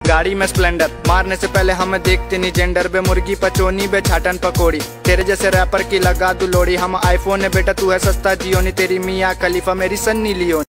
गाड़ी में स्प्लेंडर। मारने से पहले हमें देखते नहीं जेंडर बे मुर्गी पचोनी बे छाटन पकोड़ी तेरे जैसे रैपर की लगा दू लोड़ी। हम आईफोन है बेटा, तू है सस्ता जियो नी। तेरी मियाँ खलीफा, मेरी सन्नी लियो